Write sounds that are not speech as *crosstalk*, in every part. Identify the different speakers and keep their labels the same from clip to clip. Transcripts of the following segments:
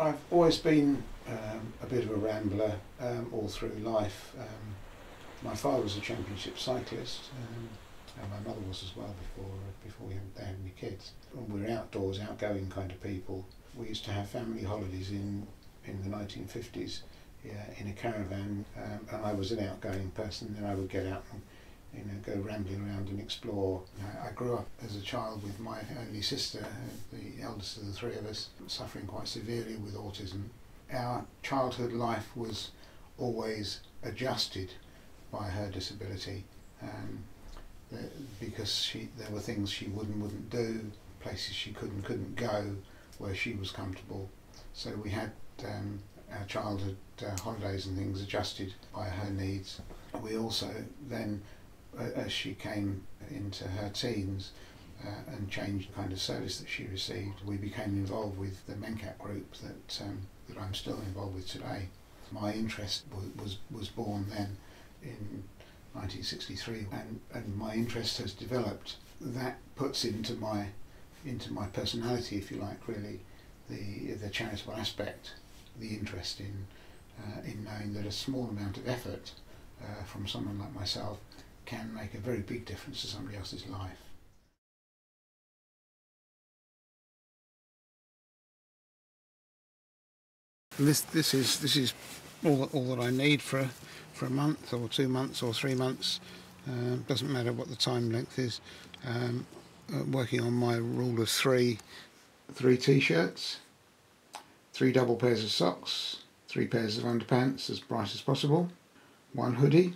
Speaker 1: I've always been um, a bit of a rambler um, all through life. Um, my father was a championship cyclist, um, and my mother was as well before before we had, they had any kids. We were outdoors, outgoing kind of people. We used to have family holidays in in the 1950s yeah, in a caravan, um, and I was an outgoing person. And I would get out and you know go rambling around and explore. I, grew up as a child with my only sister, the eldest of the three of us, suffering quite severely with autism. Our childhood life was always adjusted by her disability. Um, because she, there were things she would and wouldn't do, places she could and couldn't go, where she was comfortable. So we had um, our childhood uh, holidays and things adjusted by her needs. We also then, uh, as she came into her teens uh, and changed the kind of service that she received, we became involved with the MENCAP group that um, that I'm still involved with today. My interest was was, was born then in 1963, and, and my interest has developed. That puts into my into my personality, if you like, really, the the charitable aspect, the interest in uh, in knowing that a small amount of effort uh, from someone like myself can make a very big difference to somebody else's life. This this is this is all all that I need for a, for a month or two months or three months. Uh, doesn't matter what the time length is. Um, uh, working on my rule of three, three t-shirts, three double pairs of socks, three pairs of underpants as bright as possible, one hoodie,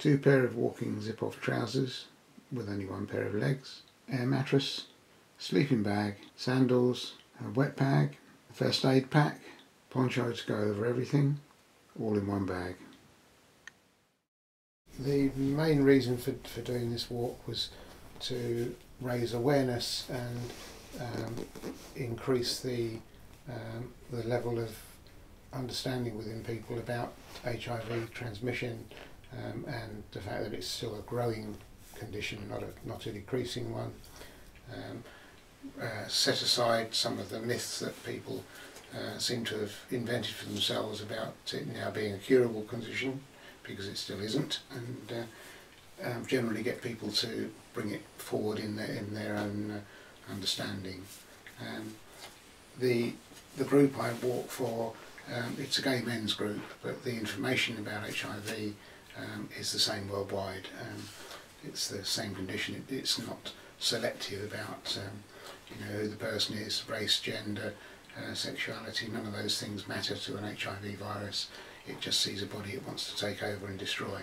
Speaker 1: two pair of walking zip-off trousers with only one pair of legs, air mattress, sleeping bag, sandals, a wet bag, a first aid pack, poncho to go over everything, all in one bag. The main reason for, for doing this walk was to raise awareness and um, increase the um, the level of understanding within people about HIV transmission um, and the fact that it's still a growing condition, not a not a decreasing one. Um, uh, set aside some of the myths that people uh, seem to have invented for themselves about it now being a curable condition, because it still isn't, and uh, um, generally get people to bring it forward in their in their own uh, understanding. Um, the the group I walk for, um, it's a gay men's group, but the information about HIV um, is the same worldwide. Um, it's the same condition. It, it's not selective about um, you know who the person is, race, gender, uh, sexuality. None of those things matter to an HIV virus. It just sees a body it wants to take over and destroy.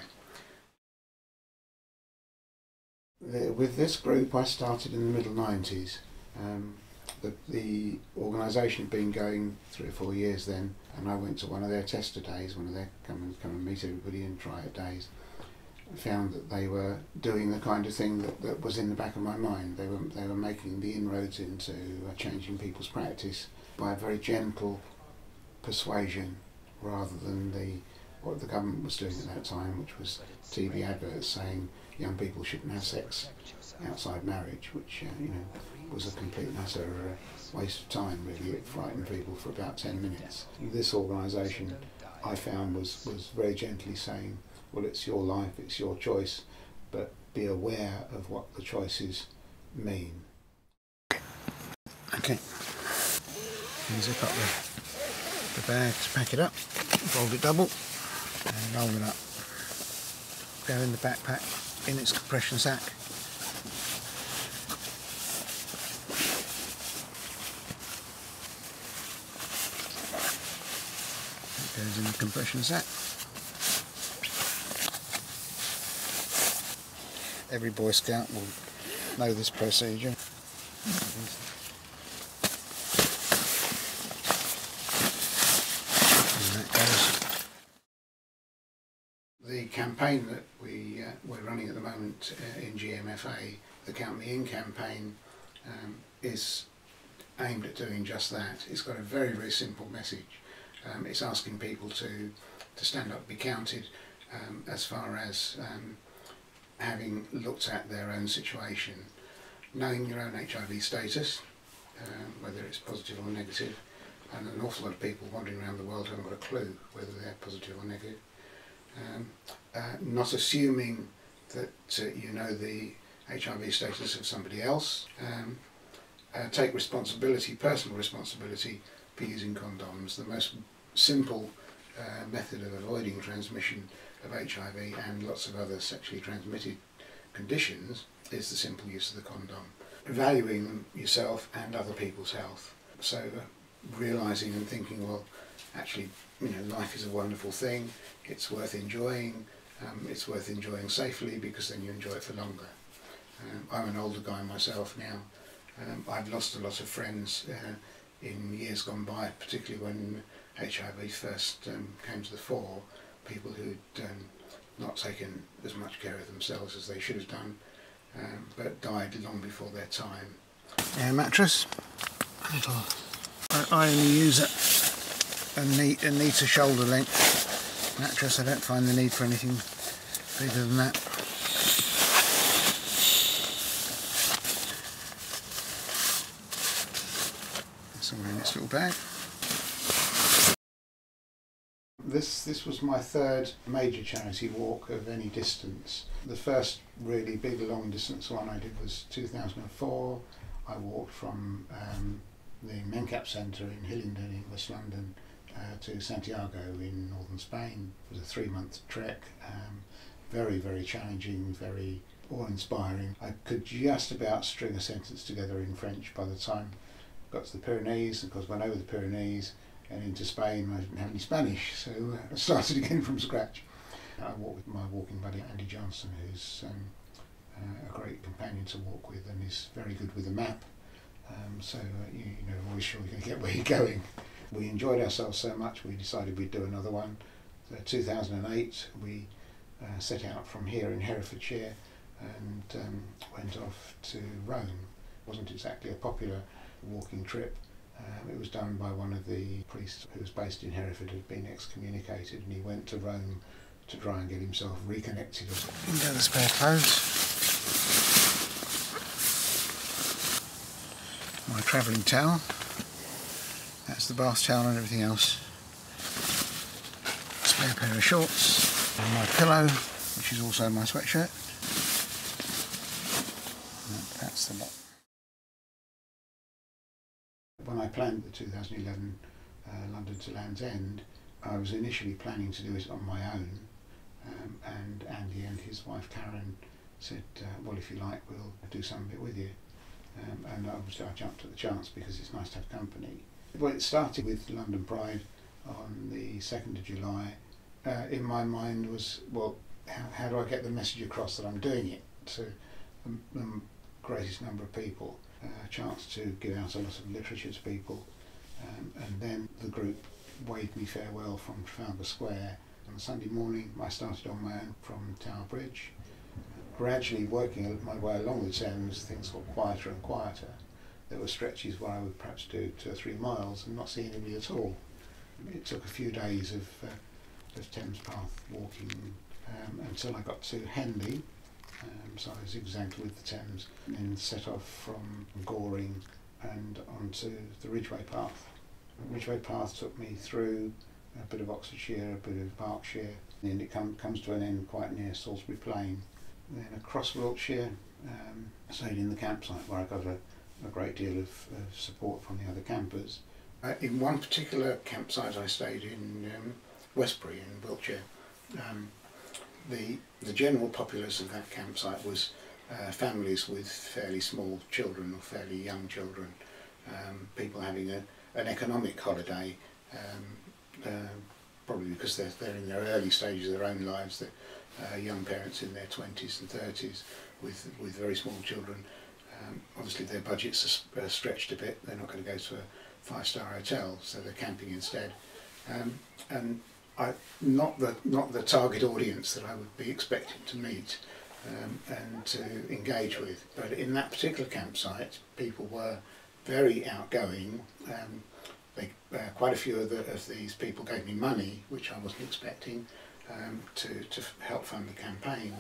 Speaker 1: With this group, I started in the middle 90s. Um, the, the organisation had been going three or four years then, and I went to one of their tester days, one of their come and come and meet everybody and try it days. Found that they were doing the kind of thing that, that was in the back of my mind. They were they were making the inroads into uh, changing people's practice by a very gentle persuasion, rather than the what the government was doing at that time, which was TV adverts saying young people shouldn't have sex outside marriage, which uh, you know was a complete and utter uh, waste of time. Really, it frightened people for about ten minutes. This organisation, I found, was was very gently saying, "Well, it's your life, it's your choice, but be aware of what the choices mean." Okay. zip up the, the bag to pack it up, fold it double, and roll it up. Go in the backpack in its compression sack. Goes in the compression sack. Every Boy Scout will know this procedure. The campaign that we, uh, we're running at the moment uh, in GMFA, the Count Me In campaign, um, is aimed at doing just that. It's got a very, very simple message. Um, it's asking people to, to stand up, be counted um, as far as um, having looked at their own situation, knowing your own HIV status, um, whether it's positive or negative, and an awful lot of people wandering around the world haven't got a clue whether they're positive or negative. Um, uh, not assuming that uh, you know the HIV status of somebody else. Um, uh, take responsibility, personal responsibility for using condoms. The most simple uh, method of avoiding transmission of HIV and lots of other sexually transmitted conditions is the simple use of the condom. Valuing yourself and other people's health. So uh, realizing and thinking, well, actually, you know, life is a wonderful thing. It's worth enjoying. Um, it's worth enjoying safely because then you enjoy it for longer. Um, I'm an older guy myself now. Um, I've lost a lot of friends uh, in years gone by, particularly when HIV first um, came to the fore. People who'd um, not taken as much care of themselves as they should have done, um, but died long before their time. Air mattress. Little. I, only use a, a, knee, a shoulder length mattress. I don't find the need for anything bigger than that. Somewhere in this little bag. This, this was my third major charity walk of any distance. The first really big long distance one I did was 2004. I walked from um, the Mencap Centre in Hillingdon in West London uh, to Santiago in northern Spain. It was a three month trek. Um, very, very challenging, very awe-inspiring. I could just about string a sentence together in French by the time I got to the Pyrenees. Of course, went over the Pyrenees and into Spain. I didn't have any Spanish, so *laughs* I started again from scratch. I walked with my walking buddy Andy Johnson, who's um, uh, a great companion to walk with and is very good with a map. Um, so uh, you, you know, always sure you're going to get *laughs* where you're going. We enjoyed ourselves so much, we decided we'd do another one. So 2008, we uh, set out from here in Herefordshire and um, went off to Rome. It wasn't exactly a popular walking trip. Um, it was done by one of the priests who was based in Hereford, had been excommunicated, and he went to Rome to try and get himself reconnected. Into the spare clothes. My travelling towel. That's the bath towel and everything else. Spare pair of shorts and my pillow, which is also my sweatshirt. That's the lot. 2011 uh, London to Land's End, I was initially planning to do it on my own, um, and Andy and his wife Karen said, uh, "Well, if you like, we'll do some of it with you." Um, and obviously, I jumped at the chance because it's nice to have company. Well, it started with London Pride on the 2nd of July uh, in my mind was, well, how, how, do I get the message across that I'm doing it to the, the greatest number of people? Uh, a chance to give out a lot of literature to people. Um, and then the group waved me farewell from Trafalgar Square. On Sunday morning, I started on my own from Tower Bridge. Gradually working my way along the Thames, things got quieter and quieter. There were stretches where I would perhaps do two or three miles and not see anybody at all. It took a few days of uh, of Thames Path walking um, until I got to Henley. Um, so I zigzagged with the Thames and set off from Goring and onto the Ridgeway Path. The Ridgeway Path took me through a bit of Oxfordshire, a bit of Berkshire, and it com- comes to an end quite near Salisbury Plain. Then across Wiltshire, um, stayed in the campsite where I got a, a great deal of, of support from the other campers. Uh, in one particular campsite I stayed in, um, Westbury in Wiltshire. Um, the, the general populace of that campsite was uh, families with fairly small children or fairly young children, um, people having a, an economic holiday, um, uh, probably because they're, they're in their early stages of their own lives, that uh, young parents in their 20s and 30s with, with very small children. Um, obviously their budgets are, are stretched a bit, they're not going to go to a five-star hotel, so they're camping instead. Um, and I, not the not the target audience that I would be expected to meet um, and to engage with. But in that particular campsite, people were very outgoing. Um, they, uh, quite a few of, the, of, these people gave me money, which I wasn't expecting, um, to, to help fund the campaign.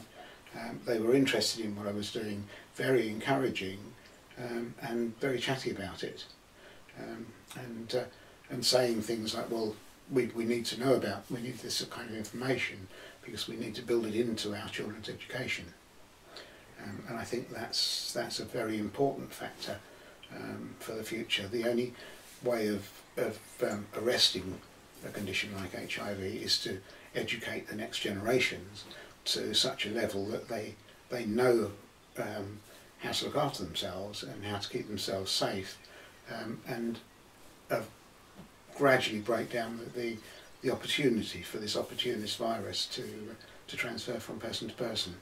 Speaker 1: Um, they were interested in what I was doing, very encouraging, um, and very chatty about it. Um, and uh, and saying things like, well, we, we need to know about, we need this kind of information because we need to build it into our children's education. Um, and I think that's, that's a very important factor um, for the future. The only way of, of um, arresting a condition like HIV is to educate the next generations to such a level that they, they know um, how to look after themselves and how to keep themselves safe um, and gradually break down the, the, the opportunity for this opportunist virus to, to transfer from person to person.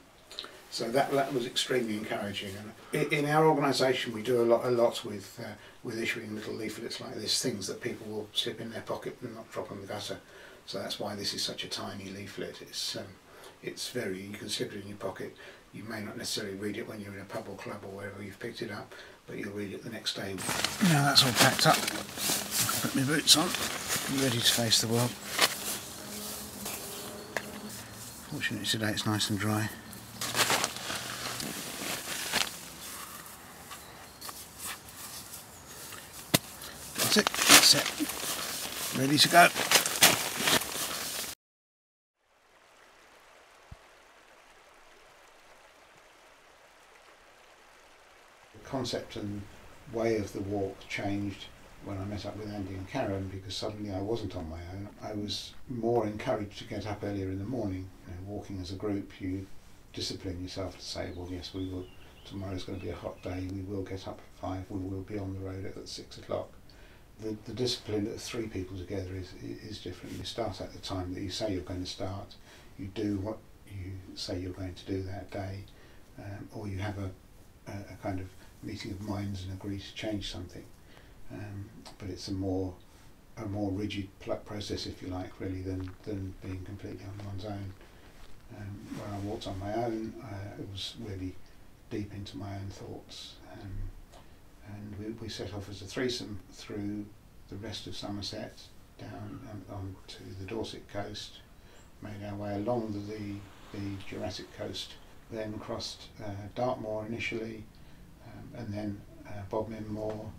Speaker 1: So that, that was extremely encouraging. And in, our organisation, we do a lot, a lot with, uh, with issuing little leaflets like this, things that people will slip in their pocket and not drop in the gutter. So that's why this is such a tiny leaflet. It's, um, it's very, you can slip it in your pocket. You may not necessarily read it when you're in a pub or club or wherever you've picked it up, but you'll read it the next day.
Speaker 2: Now that's all packed up. Put my boots on, ready to face the world. Fortunately today it's nice and dry. That's it, that's it. Ready to go.
Speaker 1: Concept and way of the walk changed when I met up with Andy and Karen because suddenly I wasn't on my own. I was more encouraged to get up earlier in the morning. You know, walking as a group, you discipline yourself to say, well, yes, we will. Tomorrow's going to be a hot day. We will get up at five. We will be on the road at six o'clock. The, the discipline of three people together is is different. You start at the time that you say you're going to start. You do what you say you're going to do that day, um, or you have a, a, a kind of meeting of minds and agree to change something. Um, but it's a more a more rigid process, if you like, really, than than being completely on one's own. Um, when I walked on my own, uh, it was really deep into my own thoughts, um, and we, we set off as a threesome through the rest of Somerset down um, onto the Dorset coast, made our way along the the, the Jurassic coast, then crossed uh, Dartmoor initially, and then uh, Bodmin Moor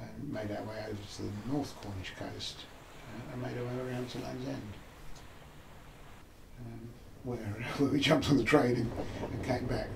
Speaker 1: and made our way over to the North Cornish coast uh, and made our way around to Land's End, um, where, where *laughs* we jumped on the train and, and came back.